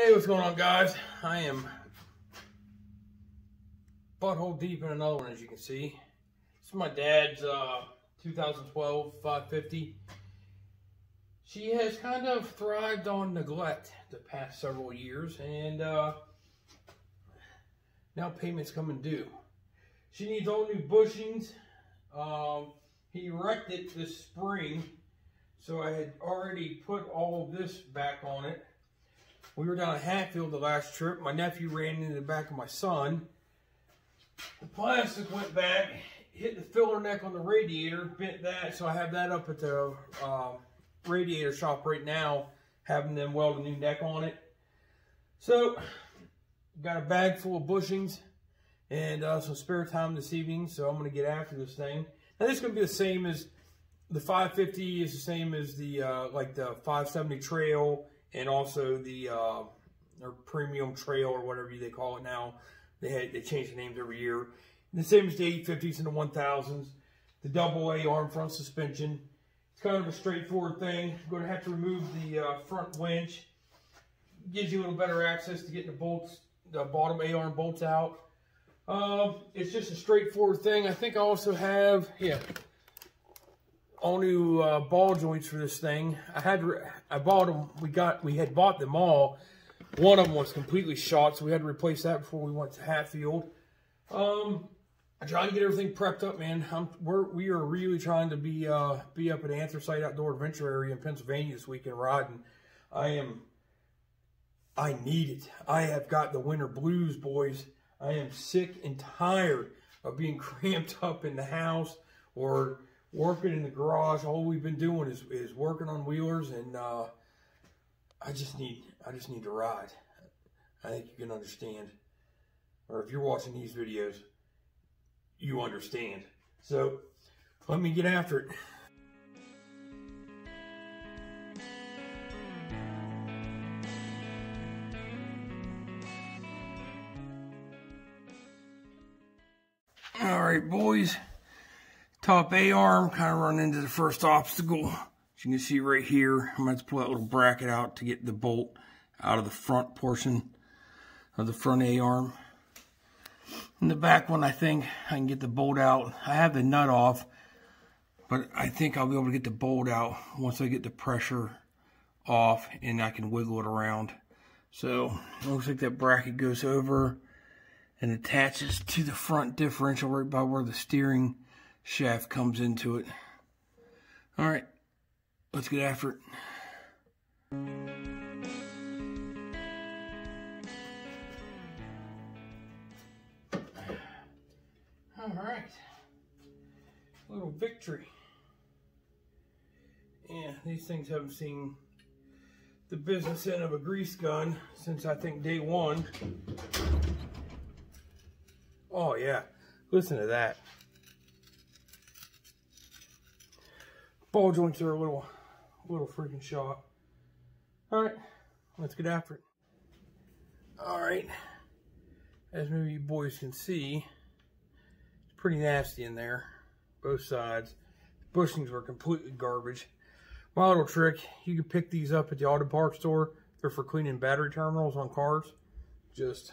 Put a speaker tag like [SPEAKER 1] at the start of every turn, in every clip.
[SPEAKER 1] Hey, what's going on, guys? I am butthole deep in another one, as you can see. This is my dad's uh, 2012 550. She has kind of thrived on neglect the past several years, and uh, now payments coming due. She needs all new bushings. Um, he wrecked it this spring, so I had already put all this back on it. We were down at Hatfield the last trip. My nephew ran into the back of my son. The plastic went back, hit the filler neck on the radiator, bent that, so I have that up at the uh, radiator shop right now, having them weld a new neck on it. So, got a bag full of bushings and uh, some spare time this evening, so I'm going to get after this thing. Now, this is going to be the same as the 550 is the same as the uh, like the 570 Trail and also the uh, or Premium Trail or whatever they call it now. They had they change the names every year. And the same as the 850s and the 1000s. The double A arm front suspension. It's kind of a straightforward thing. Going to have to remove the uh, front winch. Gives you a little better access to getting the bolts, the bottom A arm bolts out. Um, it's just a straightforward thing. I think I also have, yeah, all new uh, ball joints for this thing. I had, I bought them. We got, we had bought them all. One of them was completely shot, so we had to replace that before we went to Hatfield. Um, I try to get everything prepped up, man. I'm, we're we are really trying to be uh, be up at Anthracite Outdoor Adventure area in Pennsylvania this weekend riding. I am. I need it. I have got the winter blues, boys. I am sick and tired of being cramped up in the house or working in the garage. All we've been doing is, is working on wheelers, and uh, I just need I just need to ride. I think you can understand, or if you're watching these videos, you understand. So let me get after it. All right, boys. Top A arm, kind of run into the first obstacle. As you can see right here, I'm going to pull that little bracket out to get the bolt out of the front portion of the front A arm. In the back one, I think I can get the bolt out. I have the nut off, but I think I'll be able to get the bolt out once I get the pressure off and I can wiggle it around. So, looks like that bracket goes over and attaches to the front differential right by where the steering shaft comes into it. All right, let's get after it. All right, little victory. Yeah, these things haven't seen the business end of a grease gun since I think day one. Oh yeah, listen to that. Ball joints are a little, little freaking shot. All right, let's get after it. All right, as maybe you boys can see, it's pretty nasty in there, both sides. Bushings were completely garbage. My little trick, you can pick these up at the auto parts store. They're for cleaning battery terminals on cars. Just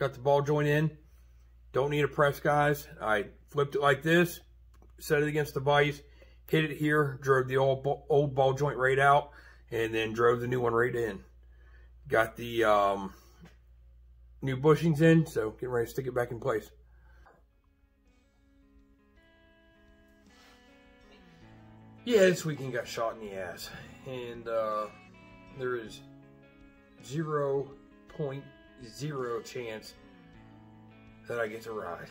[SPEAKER 1] Got the ball joint in. Don't need a press, guys. I flipped it like this, set it against the vise, hit it here, drove the old, old ball joint right out, and then drove the new one right in. Got the um, new bushings in, so getting ready to stick it back in place. Yeah, this weekend got shot in the ass, and uh, there is zero point zero chance that I get to ride.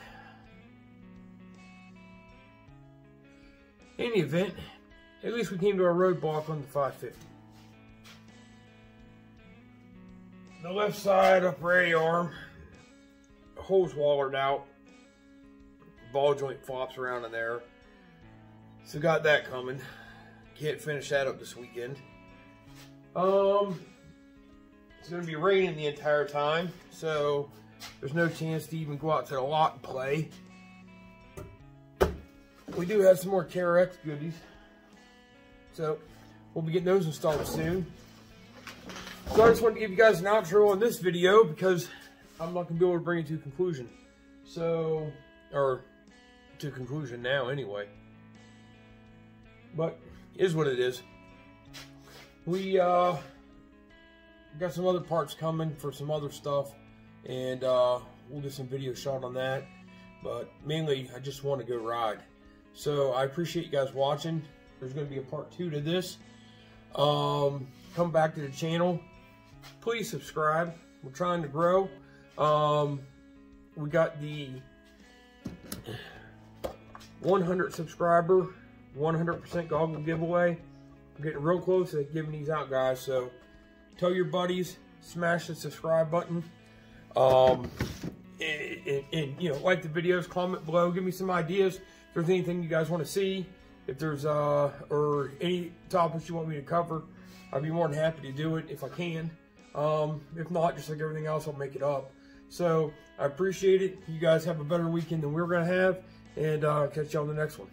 [SPEAKER 1] In any event, at least we came to a roadblock on the 550. The left side upper A arm, holes wallered out. Ball joint flops around in there. So got that coming. Can't finish that up this weekend. Um, it's going to be raining the entire time, so there's no chance to even go out to the lot and play. We do have some more KRX goodies, so we'll be getting those installed soon. So I just wanted to give you guys an outro on this video because I'm not going to be able to bring it to a conclusion. So, or to conclusion now anyway. But, is what it is. We, uh, got some other parts coming for some other stuff. And, uh, we'll get some video shot on that. But, mainly, I just want to go ride. So, I appreciate you guys watching. There's going to be a part two to this. Um, come back to the channel. Please subscribe. We're trying to grow. Um, we got the 100 subscriber, 100% goggle giveaway. We're getting real close to giving these out, guys. So tell your buddies, smash the subscribe button. Um, and, and, and, you know, like the videos, comment below, give me some ideas. If there's anything you guys want to see, if there's uh or any topics you want me to cover, I'd be more than happy to do it if I can. Um, if not, just like everything else, I'll make it up. So I appreciate it. You guys have a better weekend than we're gonna have, and uh, catch you on the next one.